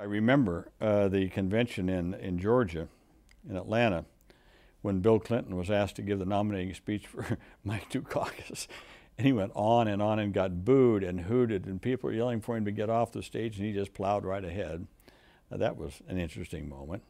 I remember uh, the convention in, in Georgia, in Atlanta, when Bill Clinton was asked to give the nominating speech for Mike Dukakis. And he went on and on and got booed and hooted, and people were yelling for him to get off the stage, and he just plowed right ahead. Now, that was an interesting moment.